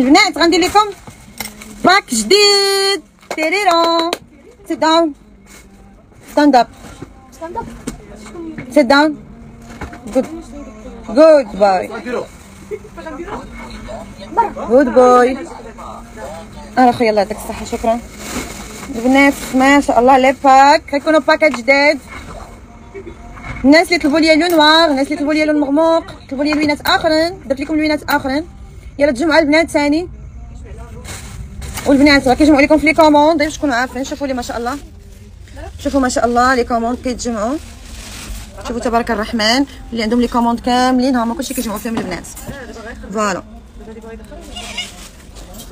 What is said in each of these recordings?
البنات غندير لكم pack جديد تيريرون sit down stand up sit down good goodbye good boy آه اخويا الله يعطيك الصحة شكرا البنات ما شاء الله les packs غيكونوا باكات جداد الناس اللي طلبوا لي لون noir الناس اللي طلبوا لي لون مغموق طلبوا لي لوينات اخرين درت لكم لوينات اخرين يلا تجمعوا البنات ثاني. والبنات راه كيجمعوا لكم في les commandes. تكونوا عارفين شوفوا لي ما شاء الله. شوفوا ما شاء الله les commandes كيتجمعوا شوفوا تبارك الرحمن. اللي عندهم les commandes كاملين هما كلشي كيجمعوا فيهم البنات. voilà.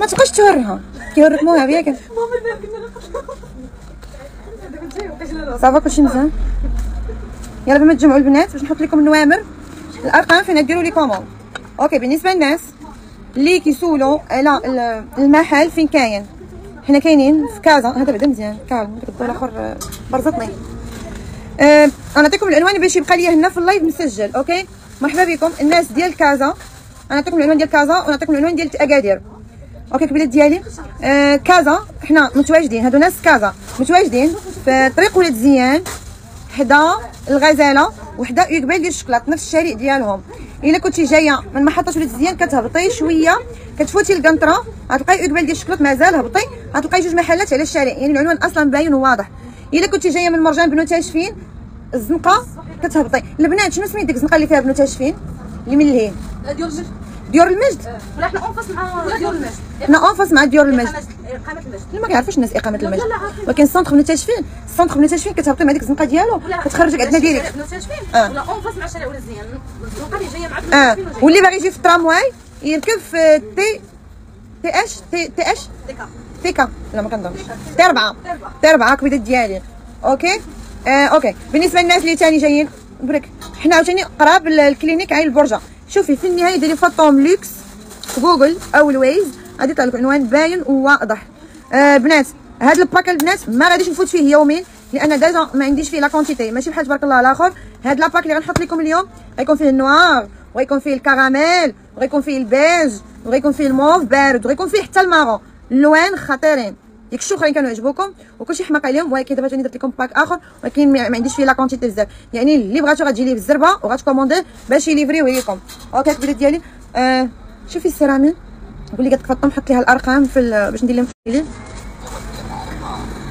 ما تبقاش توريها كيوريك موها ياك ça va كلشي مزيان يلا بما تجمعوا البنات باش نحط لكم النوامر. الأرقام فين؟ ديروا les commandes. okay بالنسبة للناس. اللي كيسولوا على المحل فين كاين. حنا كاينين في كازا. هذا بعدا مزيان. كالم داك الدور الآخر برزطني أه أنا نعطيكم العنوان باش يبقى لي هنا في ال live مسجل okay؟ مرحبا بكم الناس ديال كازا. أنا نعطيكم العنوان ديال كازا ونعطيكم العنوان ديال أكادير. okay كبيدات ديالي. أه كازا حنا متواجدين. هادو ناس كازا. متواجدين في طريق ولاد زيان حدا الغزالة وحدا يقبل ديال الشكلاط نفس الشارع ديالهم. إلا كنتي جاية من محطة ولاد زيان كتهبطي شوية كتفوتي القنطرة غتلقاي قبل ديال الشكلاط مازال هبطي غتلقاي جوج محلات على الشارع يعني العنوان أصلا باين وواضح. إلا كنتي جاية من مرجان بنو تاشفين الزنقة كتهبطي. البنات شنو سميت ديك الزنقة اللي فيها بنو تاشفين؟ اللي من المجد ديور المجد. ولا حنا اونفاس مع ديال المجد. حنا اونفاس مع ديور المجد. إقامة المجد. ما كيعرفوش الناس إقامة المجد. ولكن السونتر بنو تاشفين السونتر بنو تاشفين كتهبطي مع ديك الزنقة ديالو. كتخرجك عندنا ديريكت. تاشفين آه. ولا اونفاس مع شارع ولا زيان الزنقه اللي جاية مع آه. تاشفين. واللي باغي يجي في الترامواي يركب في تي تي اش تي تي اش ديكا. تيكا لا ما كنظنش. تي أربعة. تي أربعة. كبيدات ديالي أوكي؟ آه أوكي. بالنسبة للناس اللي تاني جايين برك حنا عاوتاني قراب ال clinique عين البرجة. شوفي في النهاية ديري فوطوم لوكس جوجل أو ال Waze. غادي يطلع لك عنوان باين وواضح. آه بنات هاد ال pack البنات ما غاديش نفوت فيه يومين لأن déjà ما عنديش فيه la quantité ماشي بحال تبارك الله الآخر. هاد le pack اللي غنحط لكم اليوم غيكون فيه ال noir وغيكون فيه الكراميل وغيكون فيه البيج وغيكون فيه الموف بارد وغيكون فيه حتى ال marron اللوان خطيرين. ديك الشو اخرين كانوا يعجبوكم وكلشي حماق عليهم ولكن دابا جاني درت لكم pack آخر ولكن ما عنديش فيه la quantité بزاف يعني اللي بغاتو غتجي ليه بالزربه وغتكومونديه باش يليفريوه ليكم OK الكبيرات ديالي؟ آه شوفي قولي قالت فاطمة حط ليها الأرقام في باش ندير لهم في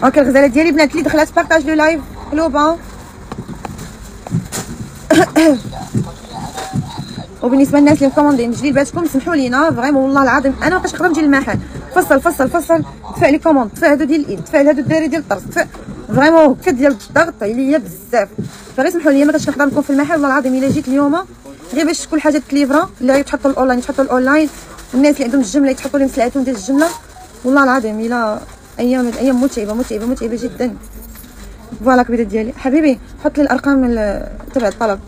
أوكي الغزالة ديالي بنات اللي دخلات partage le live قلوبه وبالنسبة للناس اللي مكوموندين نجي لباتكم سمحوا لينا vraiment والله العظيم أنا ما نقدر نجي للمحل. فصل فصل فصل. دفع les commandes دفع هادو ديال العيد دفع هادو الدراري ديال الطرس vraiment هكا ديال الضغط عليا بزاف. فغير سمحوا لي ما كنتش نقدر نكون في المحل والله العظيم إلا جيت اليوم. غير باش كل حاجة تليفرا اللي غيتحطوا الأونلاين يتحطوا الأونلاين. والناس اللي عندهم الجملة يتحطوا لهم سلعتهم ديال الجملة. والله العظيم إلا أيام أيام متعبة متعبة متعبة جدا. voilà كبيرات ديالي. حبيبي حط لي الأرقام ال- تبع الطلب.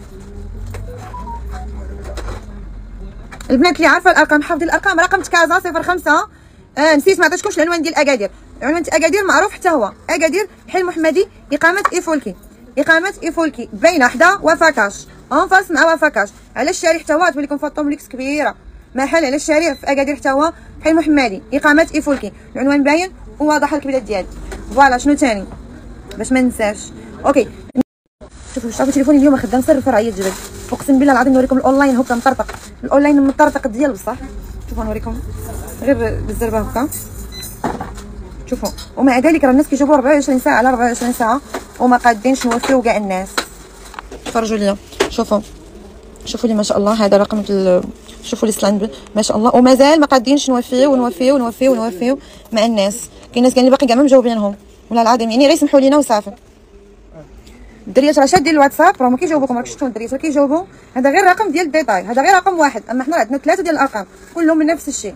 البنات اللي عارفة الأرقام حافظين الأرقام. رقم كازا 05 آه نسيت ما عطيتكمش العنوان ديال أكادير. عنوان أكادير معروف حتى هو. أكادير حي المحمدي إقامة إيفولكي. إقامة إيفولكي. باينة حدا وفاكاش en face مع وفاكاش على الشارع حتى هو؟ تولي لكم فاطوم ليكس كبيرة. محل على الشارع في أكادير حتى هو؟ حي المحمدي إقامة إيفولكي. العنوان باين وواضح الكبيرات ديالي. voilà شنو تاني؟ باش ما ننساش. OK. شوفوا شوفوا تليفوني اليوم خدام سر فرع الجبل أقسم بالله العظيم نوريكم الأونلاين هكا مطرطق الأونلاين مطرطق ديال بصح. شوفوا نوريكم. غير بالزربة هكا. شوفوا. ومع ذلك راه الناس كيجيبوا 24 ساعة على 24 ساعة. وما قادينش نوفيو كاع الناس. فرجوا ليا. شوفوا. شوفوا لي ما شاء الله هذا رقم شوفوا لي سلاند ما شاء الله. ومازال ما قادينش نوفيو ونوفيو ونوفيو ونوفيو مع الناس. كاين ناس كاين باقي كاع ما مجاوبينهم. والله العظيم يعني غير يسمحوا لينا وصافي. الدريات راه شادين الواتساب راه ما كيجاوبوكم راك شفتوا الدريات راه كيجاوبوا هذا غير رقم ديال ال détail هذا غير رقم واحد أما حنا عندنا ثلاثة ديال الأرقام كلهم من نفس الشيء.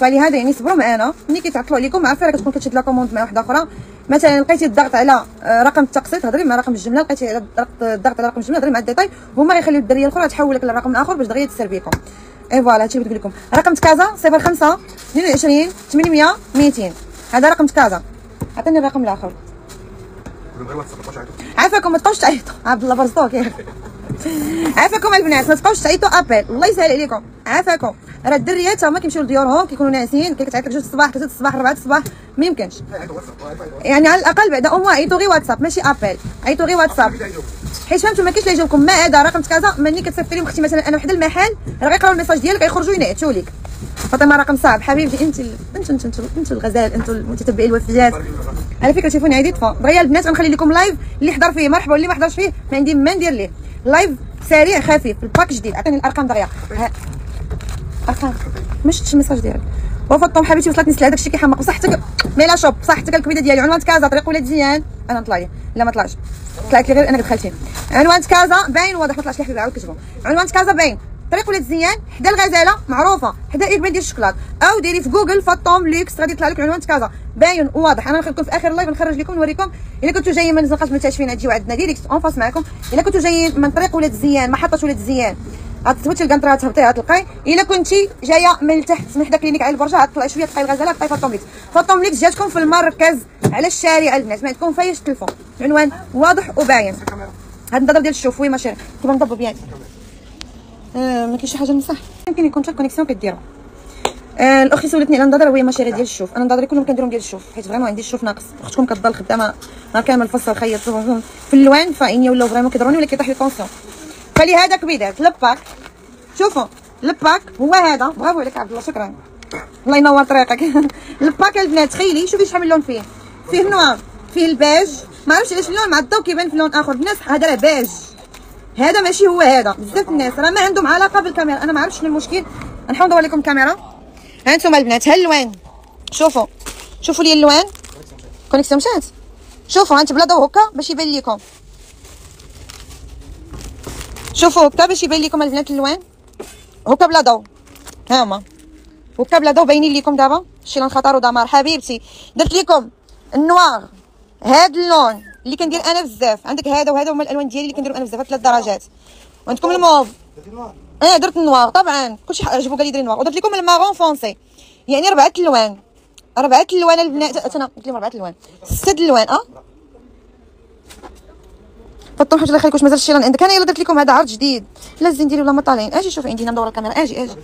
فلهذا يعني صبروا معنا ملي كيتعطلوا عليكم عارفة راه كتكون كتشد la commande مع واحدة أخرى. مثلا لقيتي الضغط على آه، رقم التقسيط هضري مع رقم الجملة لقيتي على الضغط- على رقم الجملة هضري مع ال détail هما غيخليو الدرية الأخرى تحول لك للرقم الآخر باش دغيا تسر بكم إي voilà هادشي بغيت نقول لكم. رقم كازا 05 22 800 200 هذا رقم كازا عطيني الرقم الآخر. عافاكم ما تبقاوش تعيطوا. عبد الله ياك عافاكم البنات ما تبقاوش تعيطوا. appel الله يسهل عليكم. عافاكم راه الدريات هما كيمشيو لديورهم كيكونوا ناعسين كتعيط لك جوج الصباح ثلاثة الصباح ربعة الصباح. ما يمكنش. يعني على الأقل بعدا au moins عيطوا غير واتساب ماشي appel عيطوا غير واتساب. حيت فهمتوا ما كاينش اللي يجاوبكم ما هذا رقم كذا. ملي كتصيفط لهم أختي مثلا أنا وحده المحل راه غيقراو ال message ديالك غيخرجوا ينعتوا لك. فاطمه رقم صعب. حبيبتي انت ال... أنتوا أنتوا أنتوا أنتوا الغزال أنتوا المتتبعين الوفيات على فكرة شوفوني عادي طفى دغيا البنات غنخلي لكم live اللي حضر فيه مرحبا واللي ما حضرش فيه ما عندي ما ندير ليه. live سريع خفيف ال pack جديد عطيني الأرقام دغيا. أرقام. ما ال message ديالك. وفاطمه حبيبتي وصلتني سلعه داكشي كيحمق بصحتك ميلا شوب. بصحتك الكبيده ديالي. عنوان كازا طريق ولاد زيان. أنا نطلع لا ما طلعش. طلعت لي غير أنا دخلتي. عنوان كازا باين واضح ما طلعش. لي حبيبي عاود كتبوا عنوان كازا باين. طريق ولاد زيان حدا الغزالة معروفة حدا ايربان ديال الشوكولات. أو ديري في جوجل فاطوم ليكس غادي يطلع لك عنوان كازا باين وواضح أنا نخليكم في آخر ال live نخرج لكم نوريكم. إلا كنتوا جايين من زنقة المتاشفين تجيو عندنا direct en face معكم. إلا كنتوا جايين من طريق ولاد زيان محطه ولاد زيان. غتثبتي الكنطره تهبطي غتلقاي إلا كنتي جاية من التحت من حدا clinique على البرجة غتطلعي شوية تلقاي الغزالة تلقاي فاطومليكس فاطومليكس جاتكم في المركز على الشارع البنات. ما عندكم فايش تلفون عنوان واضح وباين. هاد النظر ديال الشوف oui ماشي كيما نضربوا ياك آه ما كاينش شي حاجة من صح يمكن يكون حتى ال connexion كديرها آه سولتني على النظاره وهي ماشي ديال الشوف أنا نظري كلهم كنديرهم ديال الشوف حيت vraiment عندي الشوف ناقص. أختكم كتضل خدامة نهار كامل الفصل خيط في اللوان فإني ولاو vraiment كيضروني ولا كيطيح لي tension فلهذا كبيدات ل pack شوفوا ال pack هو هذا. برافو عليك عبد الله شكرا. الله ينور طريقك. ال pack البنات تخيلي شوفي شحال من لون فيه. فيه noir فيه البيج. ما عرفتش علاش اللون مع الضوء كيبان في لون آخر. الناس هذا راه بيج. هذا ماشي هو هذا. بزاف الناس راه ما عندهم علاقة بالكاميرا. أنا ما عرفتش شنو المشكل. نحاول ندور لكم الكاميرا ها أنتم البنات ها اللوان. شوفوا. شوفوا لي اللوان. connexion مشات؟ شوفوا ها انت بلا ضوء هكا باش يبان لكم شوفوا هكا باش يبان لكم البنات اللوان. هكا بلا ضوء ها هما. هكا بلا ضوء باينين لكم دابا. شي لون خطر ودمار. حبيبتي درت لكم ال noir. هاد اللون. اللي كندير أنا بزاف. عندك هذا وهذا هما الألوان ديالي اللي كنديرهم أنا بزاف ثلاث درجات وعندكم الموف. أنا درت ال noir طبعا. كلشي عجبو قال لي ديري ال noir. ودرت لكم ال marron foncé. يعني ربعة ألوان. ربعة ألوان البنات. أنا قلت لهم ربعة ألوان. ست ألوان آه. فطن حاجة الله يخليك واش مازال شي لون عندك؟ أنا يلا درت لكم هذا عرض جديد. لا الزنديري ولا ما طالعين أجي شوف عندي ندور الكاميرا. أجي أجي.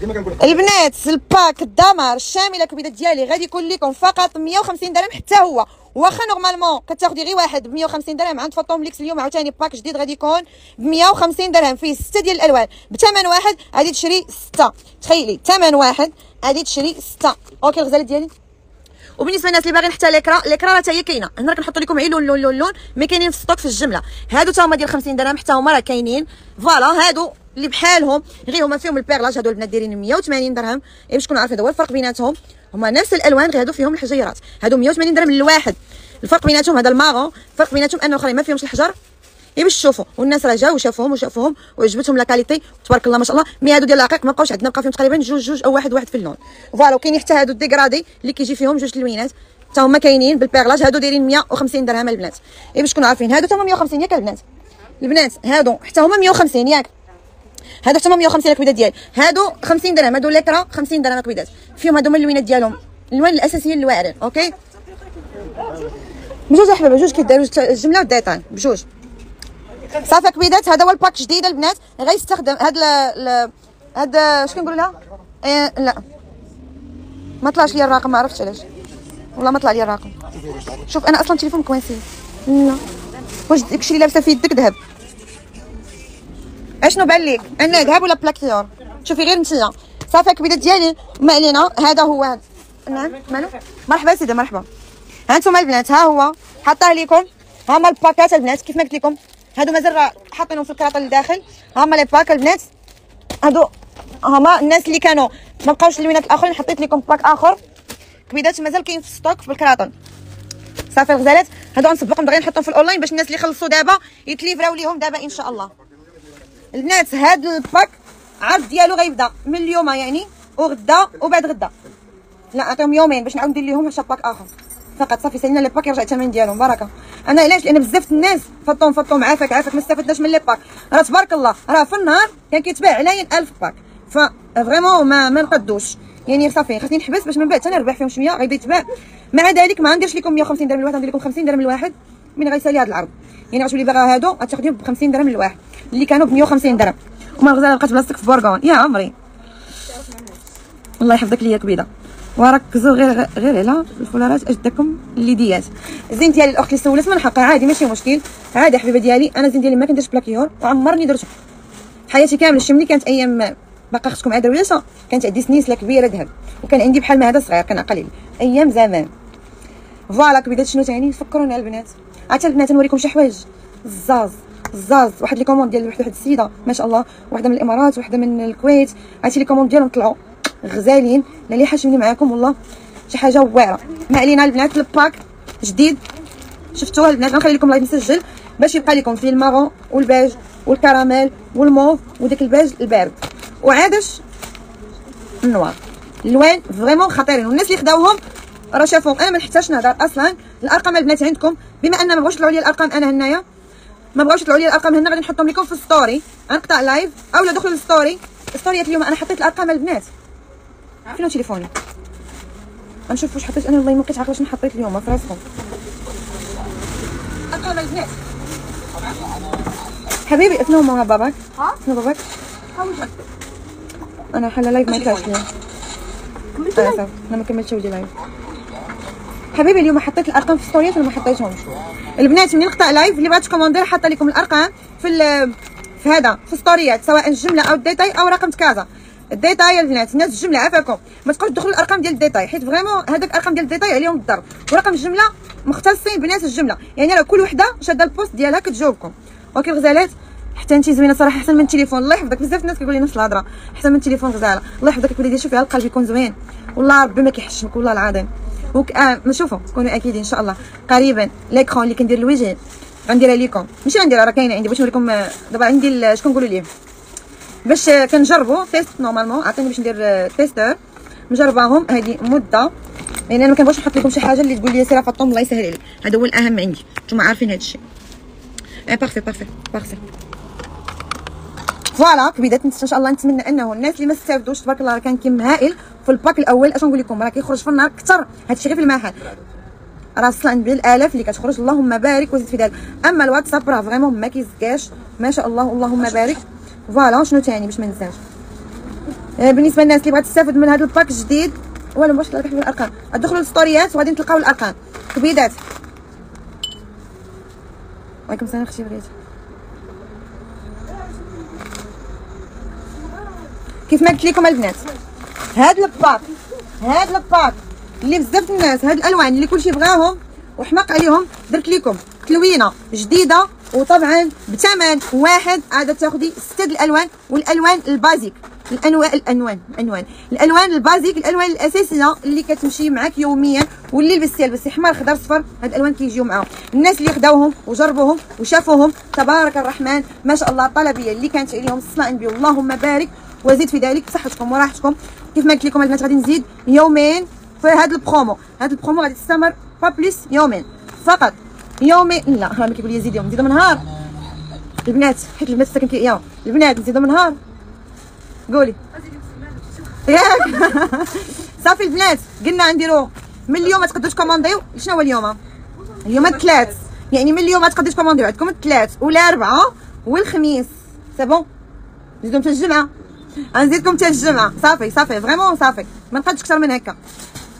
تعال ياك البنات ال pack الدمار الشامل كبيده ديالي. غادي يكون لكم فقط 150 درهم حتى هو. واخا normalement كتاخدي غير واحد ب 150 درهم عند فوتوم ليكس اليوم عاوتاني pack جديد غادي يكون ب 150 درهم. فيه ستة ديال الألوان. بثمن واحد غادي تشري ستة. تخيلي ثمن واحد غادي تشري ستة. OK الغزالة ديالي؟ وبالنسبة للناس اللي باغيين حتى lycra lycra راه حتى هي كاينة. هنا كنحط لكم غير لون لون لون لون كاينين في stock في الجملة. هادو حتى هما ديال 50 درهم حتى هما راه كاينين. voilà هادو اللي بحالهم غير هما فيهم ال perlage هادو البنات دايرين 180 درهم. إيه باش تكونوا عارفين هذا هو الفرق بيناتهم. هما نفس الألوان غير هادو فيهم الحجيرات. هادو 180 درهم للواحد الفرق بيناتهم هذا ال marron. الفرق بيناتهم أنه اخرين ما فيهمش الحجر. اي باش تشوفوا؟ والناس راه جاو وشافوهم وشافوهم وعجبتهم la qualité تبارك الله ما شاء الله. mais هادو ديال الرقيق ما بقاوش عندنا بقى فيهم تقريبا جوج جوج أو واحد واحد في اللون. voilà وكاين حتى هادو ال dégradé اللي كيجي فيهم جوج تلوينات. حتى هما كاينين بال perlage. هادو دايرين 150 درهم البنات. اي باش تكونوا عارفين هادو حتى هما 150 ياك البنات. البنات هادو حتى هما 150 ياك. هادو حتى هما 150 الكبيدات ديال هادو 50 درهم. هادو lycra 50 درهم الكبيدات فيهم هادو هما اللوينات ديالهم. الالوان الأساسية الواعرين OK؟ بجوج احبابي بجوج كيداروا الجمله وال détail بجوج. صافي كبيدات هذا هو ال pack جديد البنات غيستخدم هاد ال هاد اش كنقول لها؟ إيه لا. ما طلعش لي الرقم ما عرفتش علاش. والله ما طلع لي الرقم. شوف أنا أصلا تليفون coincé لا. واش داكشي اللي لابسه في يدك ذهب؟ اشنو بان لك عندنا ذهب ولا plaqué or شوفي غير نتيا صافي كبيدات ديالي ما علينا. هذا هو هذا. نعم مالو؟ مرحبا سيدي مرحبا. ها أنتم البنات ها هو. حاطاه لكم ها هما ال packات البنات كيف ما قلت لكم. هادو مازال حاطينهم في الكراطن لداخل هما les packs البنات. هادو هما الناس اللي كانوا ما بقاوش اللوينات الآخرين حطيت لكم pack آخر. كبيدات مازال كاين في stock في الكراطن صافي الغزالات هادو غنسبقهم دغيا نحطهم في الأونلاين باش الناس اللي خلصوا دابا يتليفراو ليهم دابا إن شاء الله. البنات هاد ال pack عرض ديالو غيبدا. من اليوم يعني وغدا وبعد غدا. لا نعطيهم يومين باش نعاود ندير لهم pack آخر. فقط صافي سالينا les packs يرجع الثمن ديالهم. بركه أنا علاش؟ لأن بزاف الناس فطوم فطوم عافاك عافاك ما استفدناش من les packs. راه تبارك الله راه في النهار كان كيتباع عليا 1000 pack. vraiment ما ما نقدوش. يعني صافي خاصني نحبس باش من بعد أنا نربح فيهم شوية غيبدا يتباع مع ذلك ما نديرش لكم 150 درهم الواحد ندير لكم 50 درهم الواحد من غيسالي هذا العرض. يعني اللي باغا هادو؟ غتاخديهم ب 50 درهم الواحد اللي كانوا ب 150 درهم. وما الغزاله بقات بلاصتك في بورغون. يا عمري. الله يحفظك ليا كبيده وركزوا غير غير على الفولارات اجدكم الليديات الزين ديالي الأخت اللي سولت من حقها عادي ماشي مشكل. عادي حبيبة ديالي أنا الزين ديالي ما كنديرش بلاكيور وعمرني درته حياتي كاملة شتي ملي كانت أيام باقا اختكم عاد وليشه كانت عندي سنيسلة كبيرة ذهب وكان عندي بحال ما هذا صغير كان قليل. أيام زمان. فوالا كبيدات شنو تاني فكرونا البنات. عرفتي البنات نوريكم شي حوايج. الزاز الزاز. واحد لي كوموند ديال واحد السيدة ما شاء الله واحدة من الإمارات واحدة من الكويت. عرفتي les commandes ديالهم طلعوا. غزالين لا لي حاشمني معاكم والله شي حاجة واعرة. ما علينا البنات ال pack جديد. شفتوها البنات غنخلي لكم live مسجل باش يبقى لكم فيه المارون والبيج والكراميل والموف وداك البيج البارد. وعادش ال noir. الوان vraiment خطيرين. والناس اللي خداوهم راه شافوهم. أنا ما نحتاجش نهضر أصلا. الأرقام البنات عندكم. بما أن ما بغاوش يطلعوا لي الأرقام أنا هنايا. ما بغاوش يطلعوا لي الأرقام هنا غادي نحطهم لكم في ال story غنقطع live اولا دخلوا لل story storyات اليوم أنا حطيت الأرقام البنات. فين تليفوني؟ غنشوف واش حطيت أنا والله ما بقيت عارفة شنو حطيت اليوم في راسكم. حبيبي شنو هما باباك؟ ها؟ شنو باباك؟ أنا حل live ما كاش اليوم أنا ما كملتش ولدي live حبيبي اليوم حطيت الأرقام في storyات ولا ما حطيتهمش. البنات من نقطع live اللي بغات تcommander حاطة لكم الأرقام في ال- في هذا في storyات سواء الجملة أو ال détail أو رقم كازا ال détail البنات الناس الجملة عافاكم. ما تبقاوش تدخلوا الأرقام ديال ال détail حيت vraiment هذاك الأرقام ديال ال détail عليهم الضرب. ورقم الجملة مختصين بنات الجملة. يعني راه كل وحدة شادة ال poste ديالها كتجاوبكم. OK الغزالات حتى انت زوينة صراحة أحسن من التليفون. الله يحفظك. بزاف الناس كيقول لي نفس الهضرة. أحسن من التليفون غزالة. الله يحفظك. وليدي شوفي القلب يكون زوين. والله ربي ما كيحشمك والله العظيم. وك آه ما شوفوا. كونوا اكيدين إن شاء الله. قريبا ليكرون اللي كندير الوجه. غنديرها لكم ماشي غنديرها راه كاينة عندي. باش نوريكم آه، دابا عندي شكون نقولوا ليه؟ باش كنجربوا تيست نورمالمون عطيني باش ندير تيستور مجرباهم هذه مدة. يعني أنا ما كنبغيش نحط لكم شي حاجة اللي تقول لي سير فاطمة الله يسهل عليك. هذا هو الأهم عندي. نتوما عارفين هذا الشيء. آه بارفي بارفي بارفي voilà كبيدات إن شاء الله نتمنى أنه الناس اللي ما استافدوش تبارك الله راه كان كم هائل. في ال pack الأول أش نقول لكم؟ راه كيخرج في النهار أكثر هادشي غير في المحل راه أصلا بالالاف اللي كتخرج. اللهم بارك وزيد في ذلك أما الواتساب راه vraiment ما كيزكاش. ما شاء الله. اللهم بارك. voilà شنو ثاني باش ما ننساش؟ آه، بالنسبة للناس اللي بغات تستافد من هذا ال pack الجديد ولا باش تلقى الارقام ادخلوا لل storyات وغادي تلقاو الأرقام. كبيدات وعليكم السلام أختي بغيت كيف ما قلت لكم البنات هاد ال pack هاد ال pack اللي بزاف الناس هاد الألوان اللي كلشي بغاهم وحماق عليهم درت لكم تلوينه جديدة وطبعا بثمن واحد عاد تاخدي ستة د الألوان والألوان ال basique. الانواع الانوان الأنوان. الألوان ال basique الألوان الأساسية اللي كتمشي معاك يوميا واللي لبستيها لبستي احمر خضر صفر هاد الألوان كيجيو معاهم. الناس اللي خداوهم وجربوهم وشافوهم تبارك الرحمن ما شاء الله الطلبيه اللي كانت عليهم. الصلاه النبي اللهم بارك وزيد في ذلك. صحتكم وراحتكم. كيف ما قلت لكم البنات غادي نزيد يومين في هذا البرومو. هذا البرومو غادي تستمر pas plus يومين. فقط. يومين لا راه كيقول لي زيد يوم نزيدو من نهار. البنات حيت البنات ساكن كي يا البنات نزيدو من نهار. قولي. ياك. صافي البنات قلنا نديرو. من اليوم ما تقدروش تكومونديو. شنو هو اليوم؟ اليوم الثلاث. يعني من اليوم ما تقدروش تكومونديو عندكم الثلاث والاربعاء والخميس. c'est bon نزيدهم حتى الجمعة. غنزيدكم حتى الجمعة. صافي صافي vraiment صافي. ما نقدش أكثر من هكا.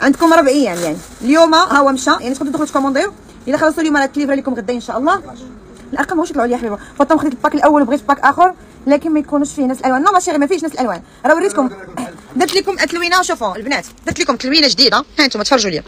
عندكم ربع أيام يعني. اليوم ها هو مشى. يعني تقدروا تدخلوا تكومونديو؟ الا خلصوا اليوم راه تليفرا لكم غدا إن شاء الله. الارقام واش يطلعوا لي يا حبيبة. فاطمه خديت ال pack الأول وبغيت pack آخر لكن ما يكونوش فيه نفس الالوان non ماشي ما فيهش نفس الالوان راه وريتكم. درت لكم تلوينه شوفوا البنات درت لكم تلوينة جديدة. ها أنتم تفرجوا لي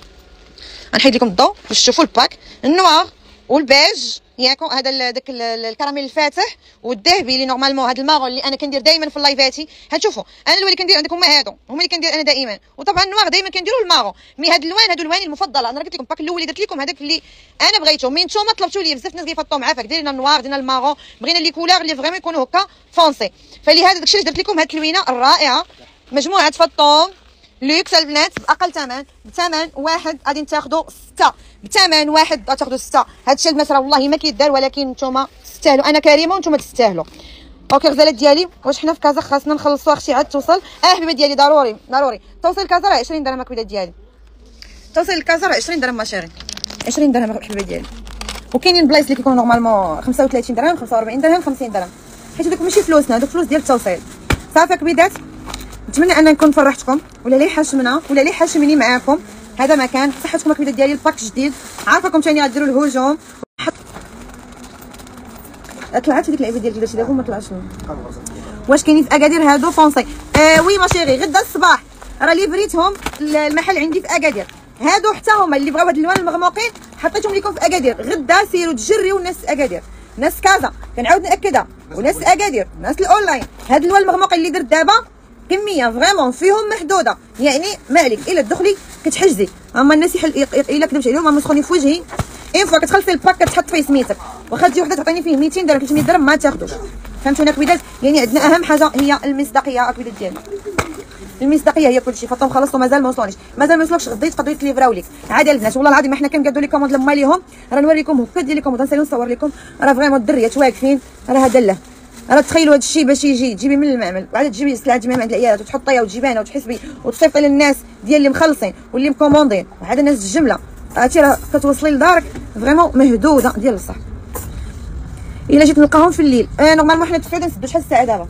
غنحيد لكم الضوء باش تشوفوا ال pack ال noir وال beige. ياكم هذا ال- داك ال- ال- الكراميل الفاتح والذهبي اللي normalement هذا ال marron اللي أنا كندير دائما في ال lives ديالي. هتشوفوا أنا اللي كندير عندكم هما هادو هما اللي كندير أنا دائما. وطبعا ال noir دائما كنديروا ال marron mais هاد الالوان هادو ألواني المفضلة. أنا قلت لكم ال pack الأول اللي درت لكم هذاك اللي أنا بغيته. mais نتوما طلبتوا لي بزاف الناس كيصيفطوا عافاك ديرنا النوار ديرنا المارون بغينا les couleurs اللي vraiment يكونوا هكا foncés فلهذا داكشي اللي درت لكم هاد التلوينة الرائعة. مجموعة فطوم لوكس البنات بأقل ثمن بثمن واحد غادي تاخذوا ستة. بثمن واحد غتاخذوا ستة. هادشي البنات راه والله ما كيدار ولكن نتوما تستاهلوا. أنا كريمة وأنتم تستاهلوا. ok غزالات ديالي واش حنا ف كازا خاصنا نخلصوا أختي عاد توصل؟ آه حبيبه ديالي ضروري ضروري. توصل كازا راه 20 درهم كبيده ديالي. توصل لكازا راه 20 درهم ma chérie 20 درهم حبيبه ديالي. وكاينين بلايص اللي كيكونوا نورمالمون 35 درهم 45 درهم 50 درهم. حيت هذوك ماشي فلوسنا هذوك فلوس ديال التوصيل. صافي كبيدات. نتمنى ان نكون فرحتكم ولا لي حاشمنا ولا لي حاشمني معاكم. هذا مكان صحتكم الكبيدات ديالي الباك جديد. عارفاكم ثاني غديروا الهجوم. طلعت هذيك اللعيبة ديال درتي دابا ما طلعش واش كاينين في أكادير هادو؟ فونسي آه وي ما شيري غدا الصباح. راه ليفريتهم المحل عندي في أكادير. هادو حتى هما اللي بغاو هاد الالوان المغموقين حطيتهم لكم في أكادير. غدا سيروا تجريو الناس أكادير. ناس كازا كنعاود نأكدها. وناس أكادير. ناس الأونلاين. هاد الالوان المغموقين اللي درت دابا كمية فريمون فيهم محدودة. يعني ما عليك إلا تدخلي كتحجزي. هما الناس يحل إلا كذبت عليهم هما مسخوني في وجهي اين فوا كتخلصي الباك كتحط فيه سميتك. واخا تجي وحدة تعطيني فيه 200 درهم 300 درهم ما تاخذوش فهمتونا كبيدات يعني عندنا أهم حاجة هي المصداقية كبيدات ديالنا المصداقية هي كلشي فطوم خلصتو مازال ما وصلونيش. مازال ما وصلوكش غدي تقدروا يتليفراو لك عادي البنات والله العظيم حنا كنقادوا les commandes لماليهم راه نوريكم هكا ديال les commandes نصور لكم. راه vraiment الدريات واقفين؟ راه هذا راه تخيلوا هذا الشيء باش يجي تجيبي من المعمل وعاد تجيبي السلعه تجيبيها من عند العيالات وتحطيها وتجيبيها وتحسبي وتصيفطي للناس ديال اللي مخلصين واللي مكوموندين. وعاد الناس الجملة. عرفتي راه كتوصلي لدارك فريمون مهدودة ديال الصح. إلا جيت نلقاهم في الليل آه نورمالمون حنا التفعيل نسدو شحال الساعة دابا.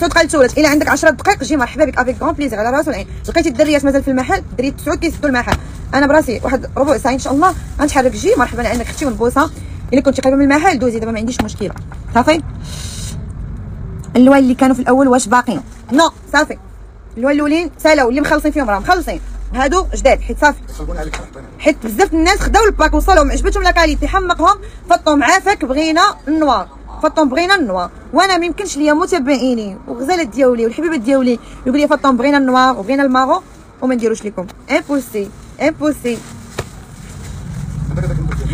سعود قالت سولات إلا عندك 10 دقائق جي مرحبا بك افيك كون بليزير على راس والعين لقيتي الدريات مازال في المحل الدريات سعود كيسدوا المحل. أنا براسي واحد ربع ساعة إن شاء الله غنتحرك جي مرحبا عندك أختي ونبوسه إلا كنتي قريبة من المحل دوزي دابا ما عنديش مشكلة. صافي؟ اللوان اللي كانوا في الأول واش باقيين؟ نو صافي. اللوان الأولين سالاو اللي مخلصين فيهم راه مخلصين هادو جداد. حيت صافي. حيت بزاف الناس خداو الباك وصلهم. عجبتهم لا كاليتي. حمقهم. فطهم عافاك. بغينا النوار. فطهم بغينا النوار. وأنا ما يمكنش ليا متابعيني. وغزالات ديالي والحبيبات ديالي. يقول لي فطهم بغينا النوار وبغينا الماغو وما نديروش لكم. امبوسي امبوسي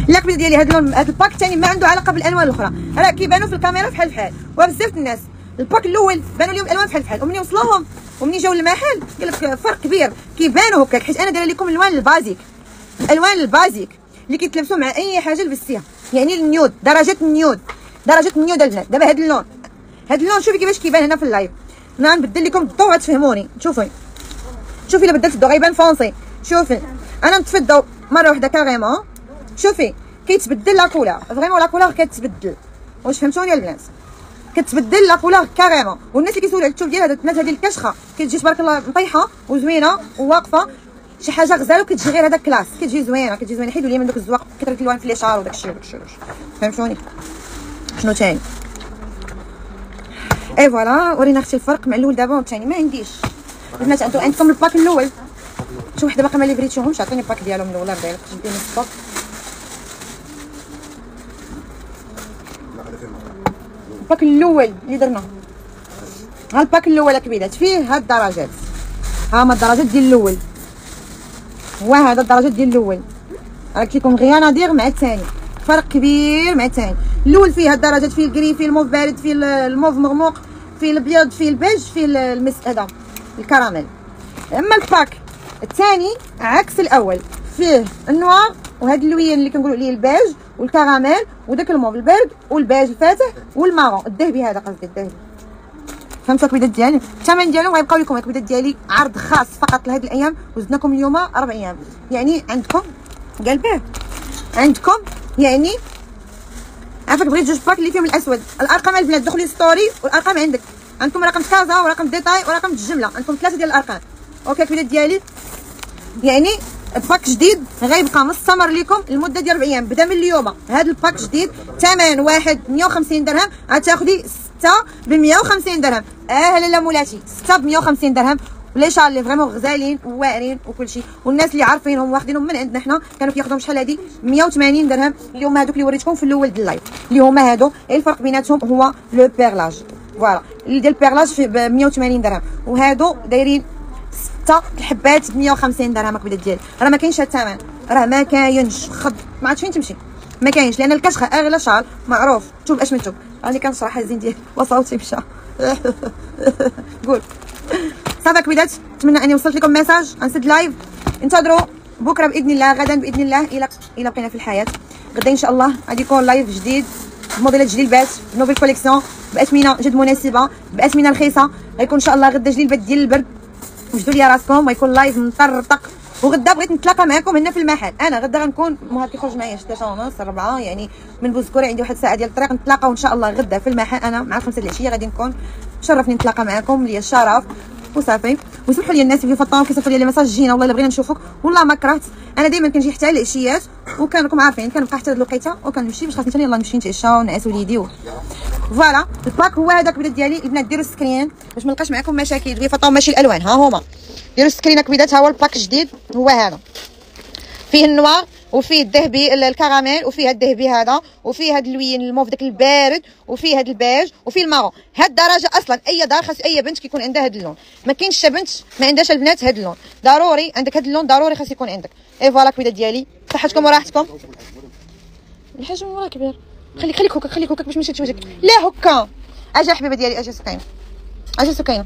اللقبه ديالي. هاد اللون هاد الباك الثاني ما عنده علاقة بالالوان الأخرى. راه كيبانوا في الكاميرا بحال بحال وبزاف الناس. الباك الأول بانوا لهم الالوان بحال بحال ومني وصلوهم ومني جاو للمحل قال لك فرق كبير كيبانوا هكاك حيت أنا دايره لكم الالوان ال basiques الالوان ال basiques اللي كيتلبسوا مع أي حاجة لبستيها يعني ال nude درجة ال nude درجة ال nude البنات دابا هاد اللون هاد اللون شوفي كيفاش كيبان هنا في ال live أنا نبدل لكم الضوء تفهموني شوفي شوفي إلا بدلت الضوء غيبان foncé شوفي أنا نطفي الضوء مرة واحدة carrément شوفي كيتبدل la couleur vraiment la couleur كتبدل واش فهمتوني البنات كتبدل لا كولور كاريمون والناس اللي كيسولوا على الثوب ديال هاد البنات هذه الكشخة. كتجي تبارك الله مطيحة وزوينة وواقفة. شي حاجة غزاله وكتجي غير هذاك كلاس. كتجي زوينة كتجي زوينة. حيدوا لي من دوك الزواق كثره الالوان في لي شعر وداك الشيء وداك الشيء. فهمتوني؟ شنو ثاني إي فوالا ورينا أختي الفرق مع الأول. دابا والثاني ما عنديش. البنات أنتم عندكم الباك الأول. شي وحده باقا ما ليفريتوهمش عطيني الباك ديالهم الأول دايره تجيبيني الصباط الباك الأول اللي درنا. ها الباك الأول كبيدات فيه؟ هاد الدرجات ها هما الدرجات ديال الأول. وهذا الدرجات ديال الأول. راه كيكون غيانادير مع الثاني. فرق كبير مع الثاني. الأول فيه الدرجات فيه الكري فيه الموف بارد فيه الموف مغموق فيه الابيض فيه البيج فيه المس هذا الكراميل. أما الباك الثاني عكس الأول. فيه النوار وهاد اللوين اللي كنقولوا عليه البيج والكراميل وداك الموف البارد والبيج الفاتح وال marron. الذهبي هذا قصدي الذهبي فهمتوا الكبيدات ديالي؟ الثمن ديالهم غيبقاو لكم الكبيدات ديالي عرض خاص فقط لهاد الأيام وزدناكم اليوم أربع أيام. يعني عندكم قال به عندكم يعني عافاك بغيت جوج packs اللي فيهم الأسود. الأرقام البنات دخلي story والأرقام عندك. عندكم رقم كازا ورقم détail ورقم الجمله عندكم ثلاثة ديال الأرقام. ok الكبيدات ديالي يعني pack جديد غيبقى مستمر لكم لمدة ديال 4 أيام. بدا من اليوم هذا ال pack جديد ثمن واحد 150 درهم. غتاخدي 6 ب 150 درهم. آه لا مولاتي 6 ب 150 درهم. ولي شال اللي vraiment غزالين وواعرين وكل شيء. والناس اللي عارفينهم واخدينهم من عندنا حنا كانوا كياخذوهم شحال هادي؟ 180 درهم. اليوم هذوك اللي وريتكم في الأول ديال ال live. اللي هما هادو الفرق بيناتهم هو le perlage. voilà. اللي ديال ال perlage في ب 180 درهم. وهادو دايرين ستة الحبات ب 150 درهم هكا ديالي. راه ما كاينش الثمن راه ما كاينش خد. ما عرفتش فين تمشي. ما كاينش لأن الكشخة أغلى شال معروف. شوف أش من شوف راني كنشرح الزين ديالي. وصوتي مشى. قول. صافي كبيدات نتمنى أني وصلت لكم message غنسد live انتظروا. بكرة بإذن الله غدا بإذن الله إلى إلى بقينا في الحياة. غدا إن شاء الله غادي يكون live جديد. موديلات جديد nouvelle collection بأثمنة جد مناسبة. بأثمنة رخيصة. غيكون إن شاء الله غدا جليل ديال البرد. وجدوا لي راسكم غيكون live مطرطق. وغدا بغيت نتلاقى معكم هنا في المحل. أنا غدا غنكون المهم كيخرج معايا 6 ونص 4 يعني من بوزكوري عندي واحد الساعة ديال الطريق. نتلاقاو إن شاء الله غدا في المحل. أنا مع الخمسة العشية غادي نكون. شرفني نتلاقى معكم ليا الشرف. وصافي ويسمحوا لي الناس اللي فطاو كيصيفطوا لي message جينا. والله إلا بغينا نشوفك والله ما كرهت. أنا دائما كنجي حتى العشيات وكانكم عارفين كنبقى حتى هاد الوقيتة وكنمشي باش خاصني يلاه نمشي نتعشى ونعس وليدي. voilà ال pack هو هذاك البنات ديالي البنات ديروا ال screen باش ما نلقاش معكم مشاكل. تقولي فطاو ماشي الألوان ها هما. ديروا ال screen كبيدات ها هو ال pack الجديد هو هذا. فيه النوار. وفيه الذهبي ال- الكراميل وفيه الذهبي هذا وفيه هذا اللوين الموف داك البارد وفيه هذا البيج وفيه ال marron هاد الدرجة أصلا أي دار خاص أي بنت كيكون عندها هاد اللون. ما كاينش بنت ما عندهاش البنات هاد اللون. ضروري عندك هاد اللون ضروري خاص يكون عندك. إي voilà كبيده ديالي. صحتكم وراحتكم. الحاجة من ورا كبير. خليك خليك هكاك خليك هكاك باش ما وجهك لا هكا. أجي حبيبة ديالي أجي سكينه أجي سكينه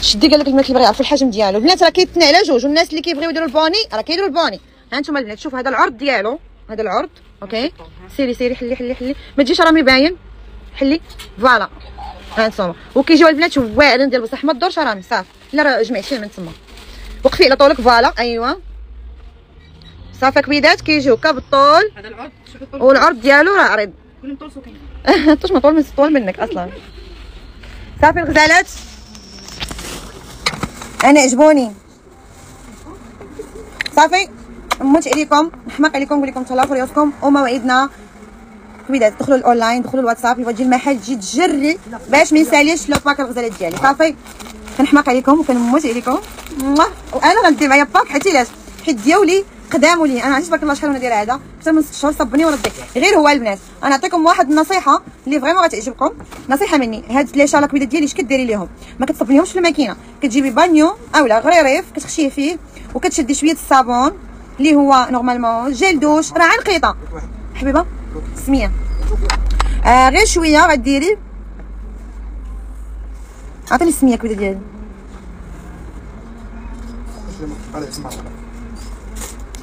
شدي قال لك البنات اللي بغا يعرفوا الحجم ديالو. البنات راه كيتنى على جوج. والناس اللي كيبغيو يديروا ال bonnet راه كيديروا ال bonnet ها أنتم البنات شوفوا هذا العرض ديالو. هذا العرض OK؟ سيري سيري حلي حلي حلي. ما تجيش راه باين حلي. voilà. ها أنتم وكيجيو البنات واعرين ديال بصح ما تدورش راه صافي لا راه جمعتي من تما. وقفي على طولك voilà. ايوا صافي كبيدات كيجيو هكا بالطول. هذا العرض شوف والعرض ديالو راه عريض. كل مطول سكين. طوش ما طول من طول منك أصلا. صافي الغزالات. أنا عجبوني صافي؟ نموت عليكم نحماق عليكم نقول لكم تهلاو في ريوسكم وموعدنا كبيدات دخلوا الأونلاين دخلوا الواتساب تجي المحل تجي تجري. باش ما نساليش le pack الغزالات ديالي. صافي؟ كنحماق عليكم وكنموت عليكم. وأنا غندي معايا pack. حيت علاش حيت دياولي قداموا لي. أنا عرفتش تبارك الله شحال وأنا دايره هذا. أكثر من ست شهور صبني وردي غير هو البنات أنا نعطيكم واحد النصيحة اللي vraiment غتعجبكم. نصيحة مني. هاد les châles كبيدات ديالي اش كديري ليهم. ما كتصبنيهمش في الماكينة. كتجيبي بانيو اولا غريريف كتخشيه فيه وكتشدي شوية الصابون اللي هو normalement gel douche راه عنقيطة. حبيبة سمية. آه غير شوية غديري. عطيني السمية كبيده ديالي.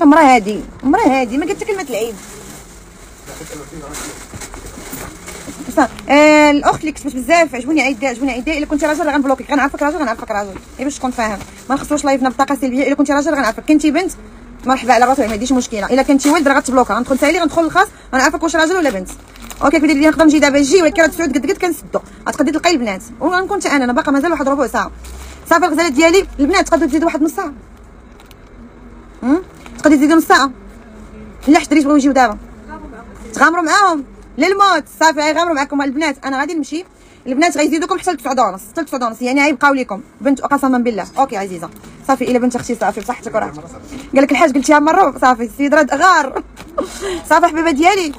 المراه هادي. المراه هادي. ما قلت كلمة العيب. آه الأخت اللي كتبت بزاف. عجبوني عيدي عجبوني عيدي إلا كنتي راجل غنبلوكيك غنعرفك راجل غنعرفك راجل. غير باش تكون فاهم. ما نخصوش live نا بطاقه سلبية. إلا كنتي راجل غنعرفك. كنتي بنت مرحبا على راسي ما عنديش مشكلة. إلا كنتي ولد راه غتبلوكا غندخل سالي غندخل للخاص غنعرفك واش راجل ولا بنت. OK كبيدة اللي نقدر نجي دابا نجي ولكن راه تسعود قد قد كنسدو. غتقدري تلقاي البنات. وغنكون أنا أنا باقا مازال واحد ربع ساعة. صافي الغزالات ديالي البنات تقدروا تزيدوا واحد نص ساعة؟ تقدري تزيدوا نص ساعة. لا حتى تبغيو يجيو دابا؟ تغامروا معاهم. للموت. صافي غيغامروا معكم البنات أنا غادي نمشي. البنات غيزيدوكم حتى ل 9 ونص حتى ل 9 ونص يعني غيبقاو لكم بنت قسما بالله. OK عزيزة. صافي إلا بنت أختي صافي بصحتك وراحتك. قال لك الحاج قلتيها مرة. صافي السيد راه غار. صافي حبيبة ديالي.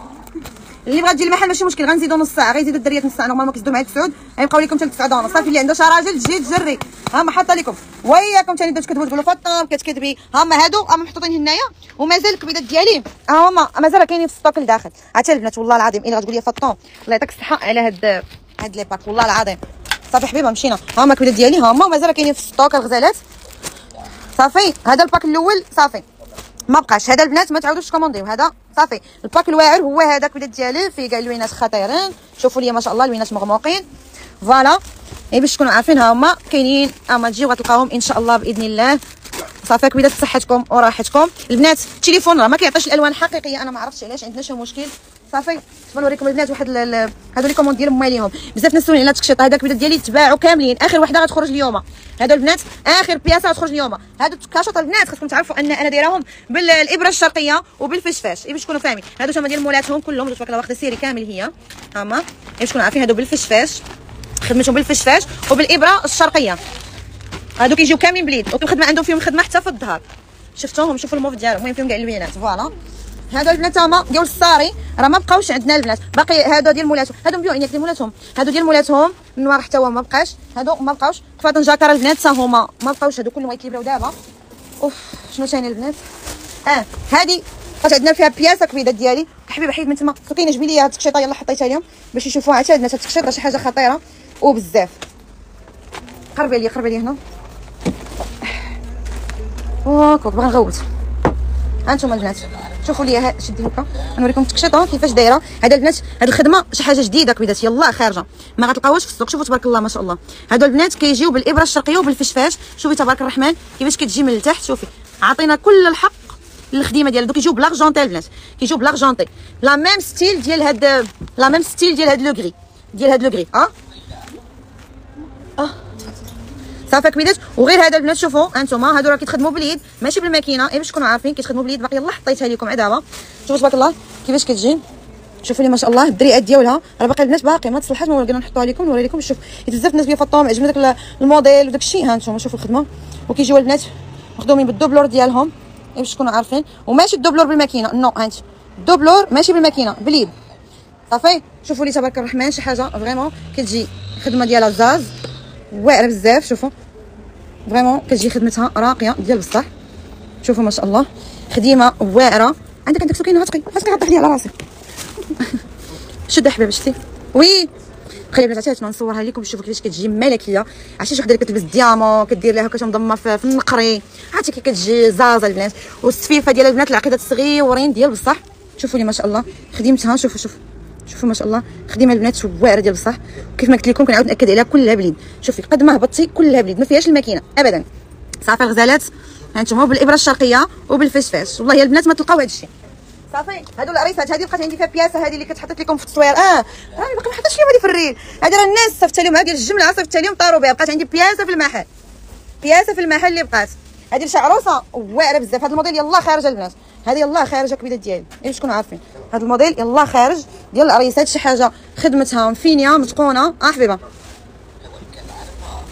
اللي بغات تجي المحل ماشي مشكل غنزيدو نص ساعة غيزيدو الدريات نص ساعة normalement كيزيدو معايا تسعود غيبقاو لكم حتى ل 9 ونص صافي اللي عنده شي راجل تجي تجري ها ما حاطة لكم وياكم ثاني بداو تكتبوا تقولوا فطام كتكتبي ها هما هادو هما محطوطين هنايا ومازال الكبيدات ديالي. ها هما مازال كاينين في ال stock لداخل. عرفتي البنات والله العظيم إلا غتقول لي فطام الله يعطيك الصحة على هاد هاد les packs والله العظيم. صافي حبيبة مشينا. ها هما الكبيدات ديالي ها هما كاينين في ال stock الغزالات. صافي هذا ال pack الأول صافي. ما بقاش هذا البنات ما تعاودوش تكومونديو هذا صافي. ال pack الواعر هو هذاك ولاد ديالي فيه كاع اللوينات خطيرين. شوفوا لي ما شاء الله اللوينات مغموقين voilà. اي باش تكونوا عارفين ها هما كاينين. اما تجيو غتلقاوهم إن شاء الله بإذن الله. صافي كبيدات بصحتكم وراحتكم. البنات التليفون راه ما كيعطيش الألوان الحقيقيه أنا ما عرفتش علاش عندنا شي مشكل. صافي. شوفوا نوريكم البنات واحد هادو les commandes ديال ماليهم بزاف ناس سولوني على التكشيط هذاك البنات ديالي تباعوا كاملين. آخر وحدة غتخرج اليوم. هادو البنات آخر بياسة غتخرج اليوم. هادو الكاشط البنات. خاصكم تعرفوا أن أنا دايراهم بالإبرة الشرقية وبالفشفاش. باش تكونوا فاهمين؟ هادو تما ديال مولاتهم كلهم. تبارك الله واخده سيري كامل هي. هما باش تكونوا عارفين؟ هادو بالفشفاش. خدمتهم بالفشفاش وبالإبرة الشرقية. هادو كيجيو كاملين بليد. والخدمه عندهم فيهم خدمة حتى في الظهر شفتوهم شوفوا الموف ديالهم. المهم فيهم كاع البيانات. voilà. هادو البنات هما ديال الصاري راه ما بقاوش عندنا البنات. باقي هادو ديال مولاتهم. هادو مبيوعين ديال مولاتهم. هادو ديال مولاتهم النوار حتى هو ما بقاش. هادو ما بقاوش. قفاطن jacquard البنات تا هما. ما بقاوش. هادو كلهم غيكبروا دابا. أوف شنو ثاني البنات؟ آه هادي بقات عندنا فيها بياسة كبيده ديالي. حبيبة حيد من تما سكينه جبي لي هاد التكشيطه يلاه حطيتها اليوم باش يشوفوها. عاد البنات هاد التكشيط راه شي حاجة خطيرة. وبزاف. قربي لي قربي لي هنا. هاكا بغا نغوت ها أنتم البنات. شوفوا لي شدي هكا. نوريكم التكشيطه كيفاش دايرة. هذا البنات هذه الخدمة شي حاجة جديدة كبيدات يلاه خارجة. ما غتلقاوهاش في السوق. شوفوا تبارك الله ما شاء الله. هادو البنات كيجيو بالإبرة الشرقية وبالفشفاش. شوفي تبارك الرحمن كيفاش كتجي من التحت شوفي عطينا كل الحق الخدمه ديال دوك كيجيو بلاغجونتي البنات. كيجيو بلاغجونتي لا ميم ستيل ديال هاد لا ميم ستيل ديال هاد لو غري ديال هاد لو غري آه آه. صافي كبيدات وغير هذا البنات شوفوا انتما هادو راه كيتخدموا باليد ماشي بالماكينة اي باش تكونوا عارفين كيتخدموا باليد باقي يلاه حطيتها لكم دابا شوفوا تبارك الله كيفاش كتجي. شوفوا لي ما شاء الله الدريات ديالها راه باقي البنات باقي ما تصلحات بغينا نحطوها لكم نوري لكم شوف بزاف الناس بيفطوهم عجبنا داك الموديل وداك الشيء. ها أنتم شوفوا الخدمة. وكيجيو البنات مخدومين بالدوبلور ديالهم. باش تكونوا عارفين. وماشي الدوبلور بالماكينة. نو هانت الدوبلور ماشي بالماكينة باليد صافي؟ شوفوا لي تبارك الرحمن شي حاجة. فريمون كتجي خدمة ديالها زاز واعره بزاف شوفوا فريمون كتجي خدمتها راقيه ديال بصح شوفوا ما شاء الله خديمه واعره عندك عندك سكينه هاتقي هاتقي غطي على راسي شد حبيبي شتي وي خلي بنات عرفتي نصورها لكم شوفوا كيفاش كتجي ملكيه عرفتي شي وحده اللي كتلبس ديامون كدير لها هكا مضمه في, في النقري عرفتي كي كتجي زازه البنات والسفيفه ديال البنات العقيده الصغيورين ديال بصح شوفوا لي ما شاء الله خديمتها شوفوا شوفوا شوفوا ما شاء الله خديمة البنات واعره ديال بصح. كيف ما قلت لكم كنعاود نأكد عليها كلها بليد شوفي قد ما هبطتي كلها بليد ما فيهاش الماكينة ابدا. صافي الغزالات هانتوما بالإبرة الشرقية وبالفشفاش والله يا البنات ما تلقاو هذا الشيء صافي هادو العريسات هذه بقات عندي فيها بياسة هذه اللي كتحطت لكم في التصوير. آه راني باقي ما حطيتش لهم هذه في الريل. هذه راه الناس صيفط لهم هذه الجملة صيفط لهم طاروا بها بقات عندي بياسة في المحل. بياسة في المحل اللي بقات. هذه شي عروسة واعرة بزاف. هذا الموديل يلاه خارجه البنات. هذه يلاه خارجه كبيده ديالي باش تكونوا عارفين؟ هذا الموديل يلاه خارج ديال العريسات شي حاجة خدمتها مفينيه متقونة. آه حبيبة؟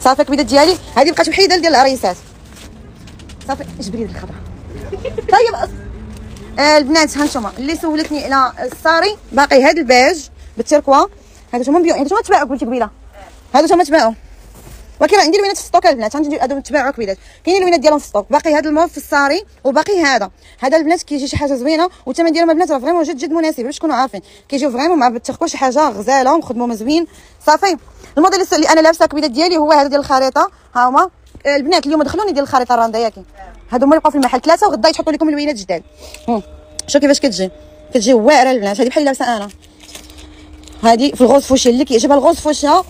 صافي كبيده ديالي. هذه بقات وحيدة ديال العريسات صافي. جبري هذه الخضرة؟ طيب. آه البنات ها أنتم اللي سولتني على الصاري باقي هذا البيج بالتركوا هذا هما هذا هما تباعوا قلتي قبيلة. هذا هما تباعوا ولكن عندي الوينات في السطوك البنات. عندي هادو تباعوا كبيدات كاينين الوينات ديالهم في السطوك باقي هذا الموف في الصاري وباقي هذا. هذا البنات كيجي شي حاجة زوينة والثمن ديالهم البنات راه فريمون جد جد مناسب. باش تكونوا عارفين. كيجيو فريمون مع بالتركوا شي حاجة غزاله ومخدمهم زوين. صافي. الموديل اللي أنا لابسة كبيدات ديالي هو هذا ديال الخريطة. ها هما. البنات اليوم دخلوني ديال الخريطة الراندا ياكي هادو هما اللي بقاو في المحل. ثلاثة وغدا يحطوا لكم الوينات جداد. شوف كيفاش كتجي؟ كتجي واعرة البنات. هذه بحال لابسة أنا. هذه في ال rose fuchsia اللي كيعجبها ال rose fuchsia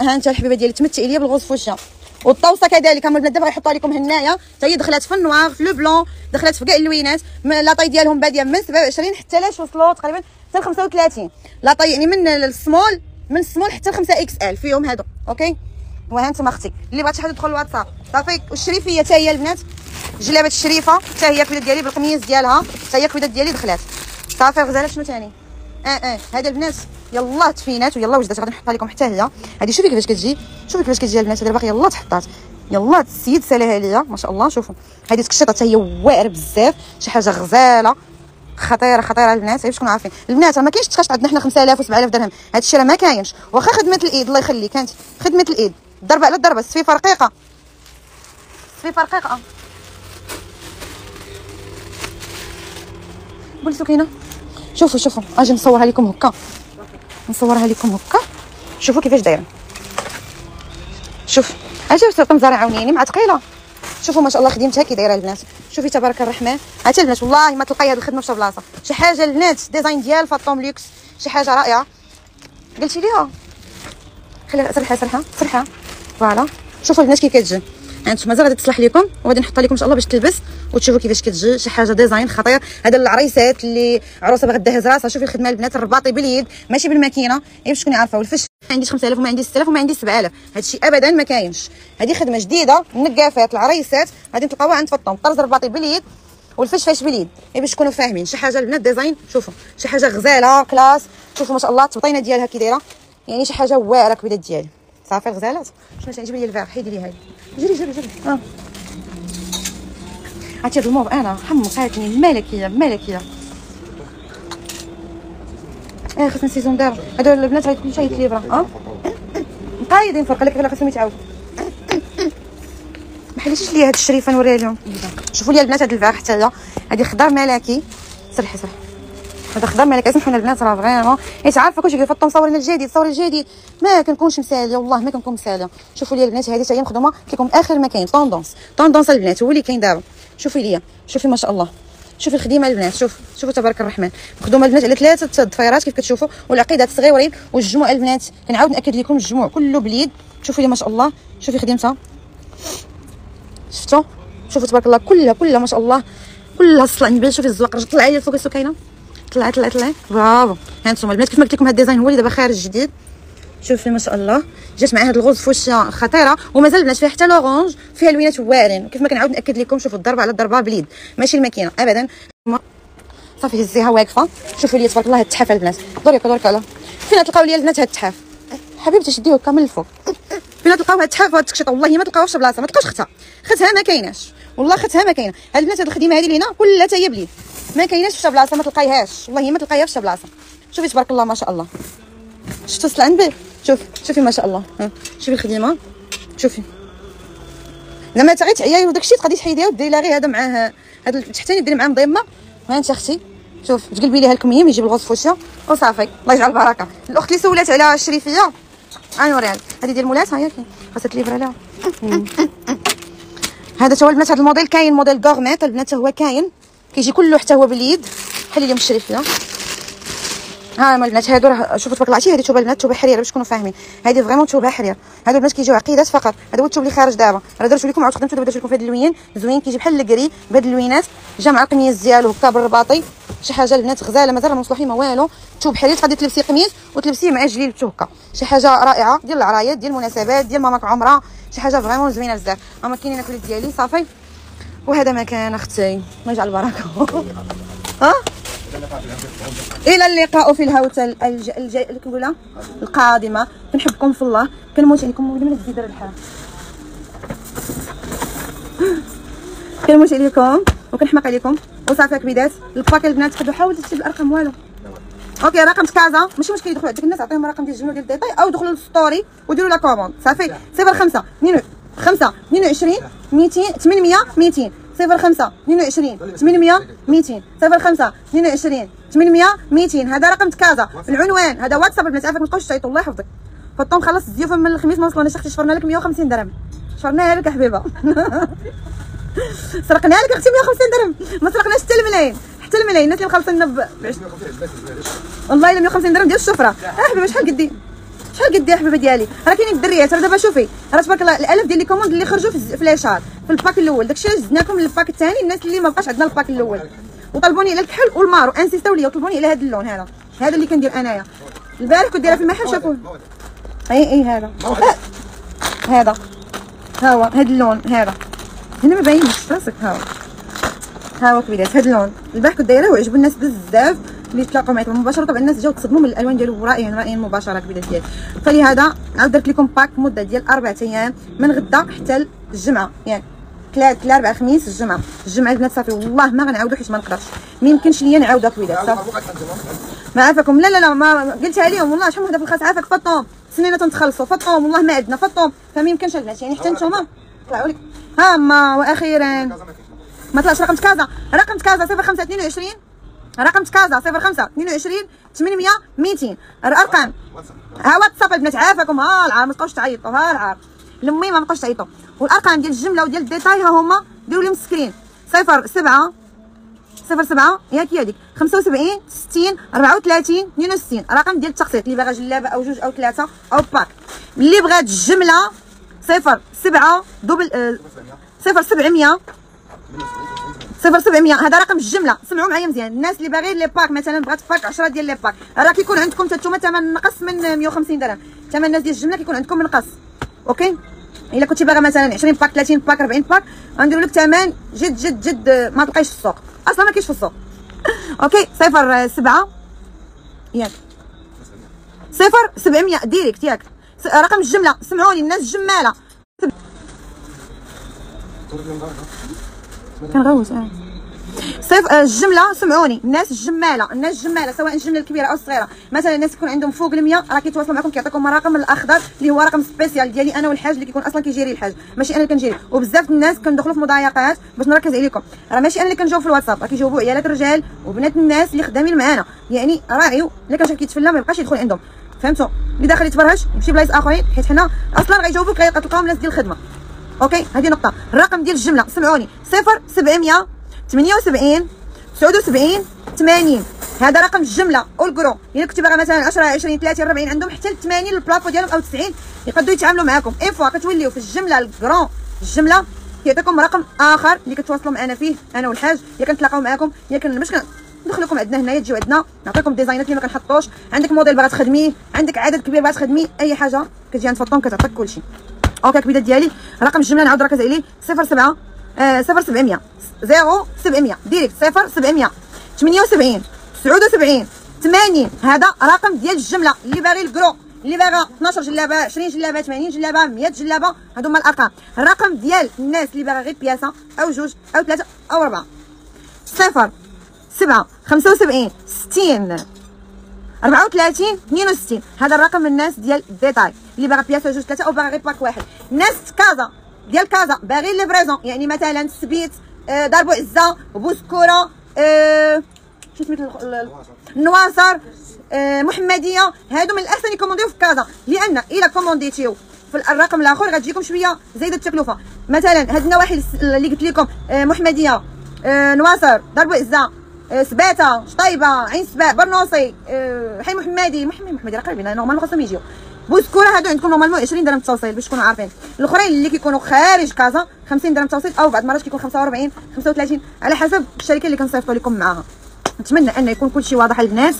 ها انت الحبيبه ديالي تمتعي ليا بال rose fuchsia والطوسه كذلك هما البنات دابا غيحطوها لكم هنايا حتى هي دخلات في ال noir في le blanc دخلات في كاع اللوينات la taille ديالهم بادية من 27 حتى لاش وصلوا تقريبا حتى ل 35 la taille يعني من ال small من ال small حتى ل 5 XL فيهم هادو okay؟ وها أنتم أختي اللي بغات شي حاجة تدخل الواتساب. صافي والشريفية حتى هي البنات جلابة الشريفة حتى هي كبيده ديالي بالقميص ديالها حتى هي كبيده ديالي دخلات صافي غزالة شنو ثاني آه آه. هذا البنات يلا تفينات ويلا وجدات غادي نحطها لكم حتى هي. هذه شوفي كيفاش كتجي شوفي كيفاش كتجي البنات هذه باقي يلا تحطات. يلا السيد سالها ليا ما شاء الله. شوفوا هذه تكشطه حتى هي واعرة بزاف. شي حاجة غزالة. خطيرة خطيرة البنات. باش تكونوا عارفين. البنات ما كاينش تخشط عندنا حنا 5000 و7000 درهم. هذا الشيء راه ما كاينش. واخا خدمة الإيد الله يخليك. انت خدمة الإيد. ضربة على ضربة. السفيفه رقيقه السفيفه رقيقه قول سكينة. شوفوا شوفوا. أجي نصورها لكم هكا. نصورها لكم هكا. شوفوا كيفاش دايرة. شوف. أجي وصلت مزارع عاونيني مع ثقيله شوفوا ما شاء الله خدمتها كي دايرة البنات. شوفي تبارك الرحمن هاتي البنات. والله ما تلقاي هذه الخدمة في بلاصة. شي حاجة البنات design ديال فاطوم لوكس. شي حاجة رائعة. قلتي ليها. خليها سرحها سرحها سرحها voilà. شوفوا البنات كي كتجي. أنتم مازال غادي تصلح لكم وغادي نحطها لكم إن شاء الله باش تلبس وتشوفوا كيفاش كتجي شي حاجة design خطير هذا العريسات اللي عروسة باغا دهز راسها شوفي الخدمة البنات الرباطي باليد ماشي بالماكينة. غير باش تكوني عارفة والفش ما عنديش 5000 وما عنديش 6000 وما عنديش 7000 هادشي ابدا ما كاينش. هذه خدمة جديدة النقافات العريسات غادي تلقاوها عند فطوم طرز الرباطي باليد والفش فاش باليد. غير باش تكونوا فاهمين. شي حاجة البنات ديزاين شوفوا. شي حاجة غزالة كلاس. شوفوا ما شاء الله التبطينه ديالها كي دايرة. يعني شي حاجة واعرة كبيده ديالي. صافي الغزالات شنو تعجبني لي الفار حيدي لي هاي جري جري جري آه عرفتي هاد الموف أنا حمقاتني ملكيه ملكيه آه خصنا سيزون دابا هادو البنات غادي كل شيء ليبرا آه مقايدين فرق لك خصهم يتعاود ما حليتيش لي هاد الشريفه نوريها لهم شوفوا لي البنات هاد الفار حتى هي هادي خضر ملكي سرحي سرحي هذا خضر مالك اسمحوا البنات راه vraiment. حيت عارفة كلشي كيفطوا مصورين الجديد صور الجديد. ما كنكونش مسالية والله ما كنكون مسالية. شوفوا لي البنات هذه هي مخدومة لكم آخر ما كاين tendance tendance البنات هو اللي كاين دابا. شوفي ليا شوفي ما شاء الله. شوفي الخديمة البنات شوف شوفوا تبارك الرحمن. مخدومة البنات على ثلاثة ضفيرات كيف كتشوفوا والعقيدات صغيورين والجموع البنات. كنعاود نأكد لكم الجموع كله باليد شوفي ما شاء الله. شوفي خديمتها. شفتوا؟ شوفوا تبارك الله كلها كلها ما شاء الله. كلها الصلع نبان شوفي الزواق طلعي لي فوق السكينة. طلعي طلعي طلعي برافو. ها أنتم البنات كيف ما قلت لكم هذا ال design هو اللي دابا خارج جديد. شوفي ما شاء الله. جات مع هاد ال rose fuchsia خطيرة ومازال البنات فيها حتى l'orange فيها لوينات واعرين. وكيف ما كنعاود نأكد لكم شوفوا الضربة على الضربة باليد ماشي الماكينة ابدا. صافي هزيها واقفة. شوفوا لي تبارك الله هاد التحف البنات. دوري دوري على فين تلقاو لي البنات هاد التحف. حبيبتي شديه هكا من الفوق. فين تلقاو هاد التحف وهاد التكشيطة. والله ما تلقاوش بلاصة ما تلقاوش اختها اختها ما كايناش. والله اختها ما كاينة. هاد البنات هاد الخدمه هادي لينا كلها تا هي بليد ما كايناش في بلاصه ما تلقايهاش. والله ما تلقايهاش في بلاصه شوفي تبارك الله ما شاء الله. شفتوا السلعن به شوف شوفي ما شاء الله. ها شوفي الخدمه شوفي. تا غير تعياي وداك الشيء تقدري تحيديها وديري لها غير هذا معاه هاد التحتاني ديري معاه مضيمة. ها انت أختي. شوف تقلبي ليها الكميه يجيب الغوص فوشيا. وصافي. الله يجعل البركة. الأخت اللي سولات على الشريفيه غنوريها لك هذه ديال مولات ها هي خاصها تليفر عليها. هذا هو البنات هذا الموديل كاين موديل غورميت البنات هو كاين. كيجي كله حتى هو باليد. حلي لهم الشريفيه ها هما البنات هادو راه شوفوا تبارك الله عرفتي؟ هذه توبه البنات توبه حرير باش تكونوا فاهمين. هذه فريمون توبه حرير. هادو البنات كيجيو عقيدات فقط. هذا هو التوب اللي خارج دابا. راه درت لكم عاود خدمته دابا درت لكم في هاد اللوين. زوين كيجي بحال الكري بهاد اللوينات. جا مع القميص ديالو هكا بالرباطي شي حاجة البنات غزالة مازال ما وصلوا ما والو. توب حرير تقدري تلبسي قميص وتلبسيه مع جليلته هكا شي حاجة رائعة ديال العرايات ديال المناسبات ديال ماماك عمرة. شي حاجة فريمون زوينة بزاف. هما كاينين الكوليت ديالي صافي. وهذا مكان أختي. الله يجعل البركة. ها؟ إلى اللقاء في الهوته الج... الج... كنقولها القادمة. كنحبكم في الله. كنموت عليكم ولي من تزيد الحال كنموت عليكم وكنحماق عليكم. وصافي كبيدات ال pack البنات تقدروا حاولوا تكتب الأرقام والو. OK رقم كازا ماشي مشكل يدخلوا عندك الناس عطيهم الرقم ديال الجمله ديال ال détail أو دخلوا لل story وديروا la commande. صافي. 05 5 22 200 800 200 صفر خمسة اثنين وعشرين ثمانمية ميتين. صفر خمسة اثنين وعشرين ثمانمية ميتين. هذا رقم كازا العنوان. هذا واتساب البنات عافاك ما تبقاوش تعيطوا الله يحفظك. فطوم خلص الزيوفه من الخميس ما وصلناش أختي شفرنا لك 150 درهم. شفرناها لك حبيبة. سرقنا لك أختي 150 درهم. ما سرقناش حتى الملايين. حتى الملايين. الناس اللي مخلصين ب والله إلا 150 درهم ديال الشفرة. أه حبيبه شحال قدي؟ شحال قدي يا حبيبه ديالي؟ راه كاينين الدريات. راه دابا شوفي. راه تبارك الله الألف ديال les commandes اللي خرجوا في لاشار في ال pack الأول. داكشي علاش زدناكم لل pack الثاني؟ الناس اللي ما بقاش عندنا ال pack الأول. وطلبوني على الكحل وال marron. انسيستاو ليا وطلبوني على هذا اللون هذا. هذا اللي كندير أنايا. البارح كنت دايرة في المحل شافوه. إي إي هذا. هذا. ها هو هذا اللون هذا. هنا ما باينش راسك ها هو ها هو كبيرات هذا اللون. البارح كنت دايرة وعجبوا الناس بزاف اللي تلاقوا معي مباشرة طبعا الناس جاو تصدموا من الألوان ديالو رائعين رائعين مباشرة كبيرات ديالي. فلهذا عاود درت لكم pack مدة ديال أربع أيام من غدا حتى الجمعة. يعني ثلاث الاربعاء خميس الجمعة. الجمعة البنات صافي والله ما غنعاودو حيت ما نقدرش. ما يمكنش ليا نعاودها كويدات صافي. ما عافاكم. لا لا لا ما قلتها لهم والله شحال وحدة في الخاص. عافاك فطوم. سنينا تنتخلصوا فطوم والله ما عندنا فطوم. فما يمكنش البنات يعني حتى نتوما ها ما وأخيرا. ما طلعش رقم كازا رقم كازا 0522 رقم كازا 05 22 800 200 الأرقام. ها واتساب البنات عافاكم. ها العار ما تبقاوش تعيطوا. ها العار المهم ما تبقاوش تعيطوا. والأرقام ديال الجملة وديال ال détail ها هما. ديروا لهم screen. 0 7 0 7 ياك هي هذيك. 75 60 34 62 رقم ديال التخطيط اللي باغا جلابة أو جوج أو ثلاثة أو pack. اللي بغات الجملة 0 7 double 0 700 صفر 700 هذا رقم الجملة. سمعوا معايا مزيان. الناس اللي باغيين les packs مثلا بغات pack 10 ديال les packs. راه كيكون عندكم نتوما ثمن نقص من 150 درهم. ثمن الناس ديال الجملة كيكون عندكم منقص OK؟ إلا كنتي باغا مثلا 20 pack 30 pack 40 pack غنديروا لك ثمن جد جد جد ما تلقايش في السوق. أصلا ما كاينش في السوق. OK؟ صفر 7 ياك. صفر 700 direct ياك. رقم الجملة. سمعوني الناس الجماله كنغوت آه. صيف آه، الجملة سمعوني. الناس الجماله الناس الجماله سواء الجملة الكبيرة أو الصغيرة. مثلا الناس يكون عندهم فوق ال 100 راه كيتواصلوا معكم كيعطيكم الرقم الأخضر اللي هو رقم spécial ديالي أنا والحاج اللي كيكون أصلا كيجيري الحاج. ماشي أنا اللي كنجيري. وبزاف الناس كندخلوا في مضايقات باش نركز عليكم. راه ماشي أنا اللي كنجاوب في الواتساب راه كيجاوبوا عيالات الرجال وبنات الناس اللي خدامين معانا. يعني راعيوا إلا كان شي كيتفلى ما يبقاش يدخل عندهم. فهمتوا؟ اللي داخل يتفرهش يمشي بلايص آخرين حيت حنا أصلا غيجاوبوك غيلقاوهم ناس ديال الخدمة. OK؟ هذه نقطة. الرقم ديال الجملة سمعوني. 0 700 78 79 80 هذا رقم الجملة. وال gros الا كنتي باغا مثلا 10 20 30 40 عندهم حتى ل 80 ال plafond ديالهم أو 90 يقدروا يتعاملوا معاكم. اي فوا كتوليو في الجملة الكرون الجملة كيعطيكم رقم آخر اللي كتواصلوا معنا فيه أنا والحاج. يا كنتلاقاو معاكم. يا كن ندخلكم عندنا هنايا تجيو عندنا. نعطيكم ديزاينات اللي ما كنحطوش. عندك موديل باغا تخدميه عندك عدد كبير باغا تخدميه أي حاجة كتجي عند فطوم كتعطيك كلشي OK الكبيدات ديالي. رقم الجملة نعاود ركز عليه 07 آه 0700 0700 direct 0700 78 79 80 هذا رقم ديال الجملة. اللي باغي ال gros اللي باغا 12 جلابة 20 جلابة 80 جلابة 100 جلابة هادو هما الأرقام. الرقم ديال الناس اللي باغا غير بياسة أو جوج أو ثلاثة أو اربعه صفر. سبعة خمسة وسبعين ستين. أربعة وثلاثين اثنين وستين. هذا الرقم الناس ديال détail اللي باغا بياسة جوج ثلاثة أو باغا غير pack واحد. ناس كازا ديال كازا باغي livraison يعني مثلا سبيت آه دار عزة بوسكورة آه شو سميت النواصر آه محمدية. هادو من الأحسن يكومونديو في كازا. لأن إلا كومونديتيو في الرقم الآخر غتجيكم شوية زايدة التكلفة. مثلا هاد النواحي اللي قلت لكم آه محمدية نواصر دار عزة. آه سباتة شطيبة عين سباع برنوصي آه حي محمدي محمد محمدي راه قريبين normalement خاصهم يجيو. بوسكوره هادو عندكم normalement 20 درهم توصيل باش تكونوا عارفين. الأخرين اللي كيكونوا خارج كازا 50 درهم توصيل أو بعض المرات كيكون 45 35 على حسب الشركة اللي كنصيفطوا لكم معاها. نتمنى أن يكون كل شيء واضح للناس.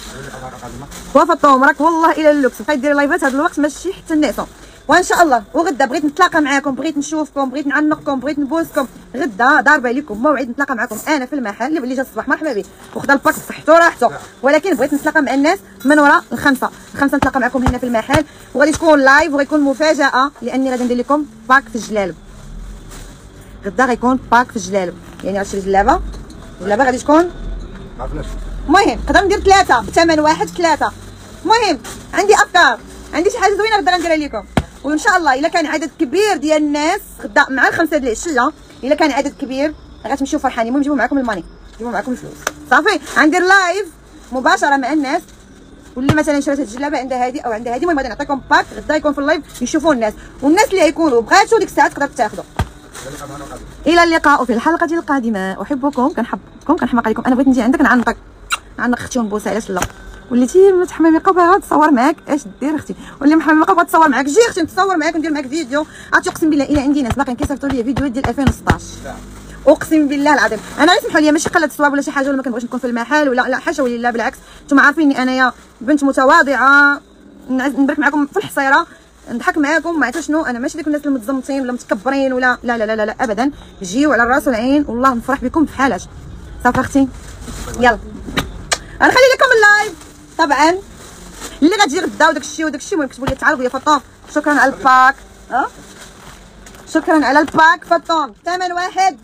وفطوم راك والله إلى اللوكس. بقيت ديري لايفات هذا الوقت ماشي حتى الناس. وإن شاء الله وغدا بغيت نتلاقى معاكم بغيت نشوفكم بغيت نعنقكم بغيت نبوسكم. غدا ضاربه عليكم موعد نتلاقى معاكم أنا في المحل اللي جا الصباح مرحبا به وخدا ال pack صحته راحته ولكن بغيت نتلاقى مع الناس من وراء الخمسة. الخمسة نتلاقى معكم هنا في المحل. وغادي تكون live وغيكون مفاجأة لأني غادي ندير لكم pack في الجلالب. غدا غيكون pack في الجلالب. يعني غتشري جلابه جلابه غادي تكون المهم نقدر ندير ثلاثة. بثمن واحد ثلاثة. المهم عندي أفكار. عندي شي حاجة زوينة نقدر نديرها لكم. وإن شاء الله إلا كان عدد كبير ديال الناس غدا مع الخمسة ديال العشية إلا كان عدد كبير غتمشيو فرحانين. المهم جيبوا معكم ال money جيبوا معكم الفلوس. صافي غندير live مباشرة مع الناس. واللي مثلا شرات الجلابة عندها هذه أو عندها هذه المهم غادي نعطيكم pack غدا يكون في ال live يشوفوا الناس. والناس اللي يكونوا بغاتوا ديك الساعة تقدر تاخذوا إلى اللقاء في الحلقة القادمة. أحبكم كنحبكم كنحماق عليكم. أنا بغيت نجي عندك نعنقك نعنق أختي ونبوسها علاش لا؟ وليتي متحممقه باغا تصور معاك. اش دير أختي؟ واللي محممقه بغات تصور معاك. جي أختي نتصور معاك ندير معاك فيديو. عرفتي اقسم بالله إلا عندي ناس باقيين كيصيفطوا لي فيديوهات ديال 2016 اقسم بالله العظيم. أنا غير سمحوا لي ماشي قلة الصواب ولا شي حاجة ولا ما كنبغيش نكون في المحل ولا لا حاشا ولله بالعكس. نتوما عارفيني أنايا بنت متواضعة. نبارك معكم في الحصيرة. نضحك معاكم ما شنو. أنا ماشي ديك الناس المتزمتين ولا متكبرين ولا لا لا لا لا, ابدا. جيو على الراس والعين والله نفرح بكم في حالات صافي أختي. يلا. غنخلي لكم ال live. طبعا. اللي غتجي غدا وداك الشيء وداك الشيء المهم كتبوا لي تعالوا يا فطوم شكرا على ال pack. شكرا على ال pack فطوم ثمن واحد.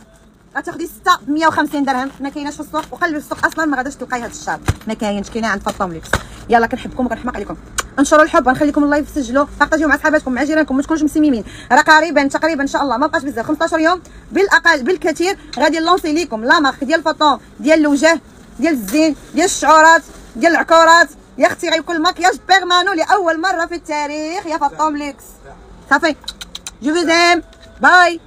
غتاخدي 6 ب 150 درهم. ما كايناش في السوق وقلبي السوق أصلا ما غاداش تلقاي هذا الشهر ما كاينش. كاينة عند فطوم ليكس يلا كنحبكم وكنحماق عليكم. انشروا الحب غنخليكم ال live سجلوا بارطاجيو مع صحاباتكم مع جيرانكم ما تكونوش مسممين. راه قريبا تقريبا إن شاء الله. ما بقاش بزاف. 15 يوم بالأقل بالكثير غادي نلونسي ليكم la marque ديال فطوم ديال الوجه ديال الزين ديال الشعورات. ديال العكورات يا أختي غيكون maquillage permanent لأول مرة في التاريخ. يا فطوم ليكس. صافي. je vous aime bye